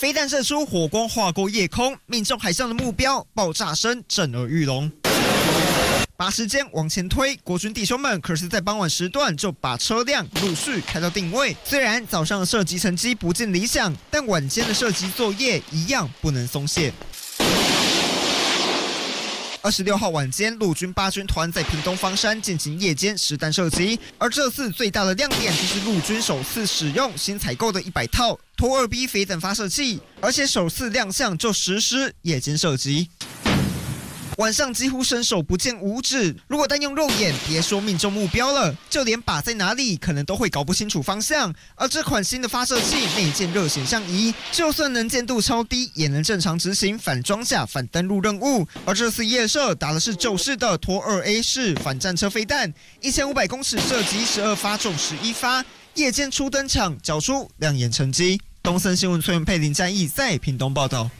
飞弹射出，火光划过夜空，命中海上的目标，爆炸声震耳欲聋。把时间往前推，国军弟兄们可是在傍晚时段就把车辆陆续开到定位。虽然早上的射击成绩不尽理想，但晚间的射击作业一样不能松懈。二十六号晚间，陆军八军团在屏东方山进行夜间实弹射击，而这次最大的亮点就是陆军首次使用新采购的一百套托二 B 飞弹发射器，而且首次亮相就实施夜间射击。晚上几乎伸手不见五指，如果单用肉眼，别说命中目标了，就连靶在哪里，可能都会搞不清楚方向。而这款新的发射器内建热显像仪，就算能见度超低，也能正常执行反装甲、反登陆任务。而这次夜射打的是旧式的托二 A 式反战车飞弹，一千五百公尺射击十二发中十一发，夜间初登场，缴出亮眼成绩。东森新闻崔文佩林战役在屏东报道。